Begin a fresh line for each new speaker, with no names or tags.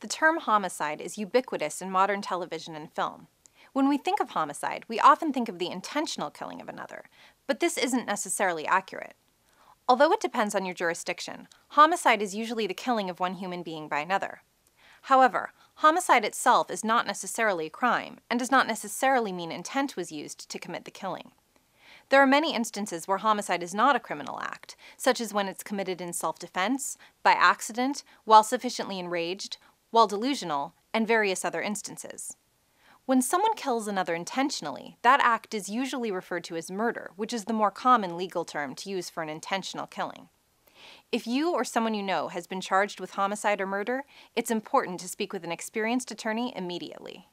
The term homicide is ubiquitous in modern television and film. When we think of homicide, we often think of the intentional killing of another, but this isn't necessarily accurate. Although it depends on your jurisdiction, homicide is usually the killing of one human being by another. However, homicide itself is not necessarily a crime and does not necessarily mean intent was used to commit the killing. There are many instances where homicide is not a criminal act, such as when it's committed in self defense, by accident, while sufficiently enraged, while delusional, and various other instances. When someone kills another intentionally, that act is usually referred to as murder, which is the more common legal term to use for an intentional killing. If you or someone you know has been charged with homicide or murder, it's important to speak with an experienced attorney immediately.